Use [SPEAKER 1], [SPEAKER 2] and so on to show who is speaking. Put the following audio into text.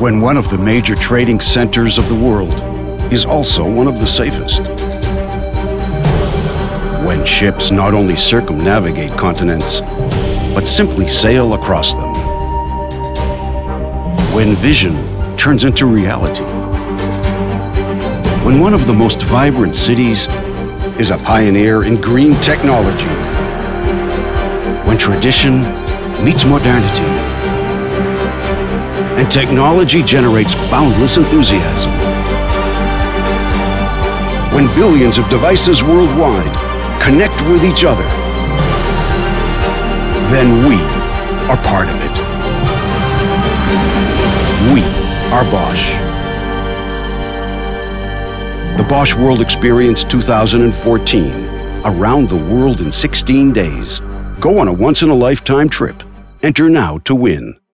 [SPEAKER 1] when one of the major trading centers of the world is also one of the safest. When ships not only circumnavigate continents, but simply sail across them. When vision turns into reality. When one of the most vibrant cities is a pioneer in green technology. When tradition meets modernity. Technology generates boundless enthusiasm. When billions of devices worldwide connect with each other, then we are part of it. We are Bosch. The Bosch World Experience 2014. Around the world in 16 days. Go on a once-in-a-lifetime trip. Enter now to win.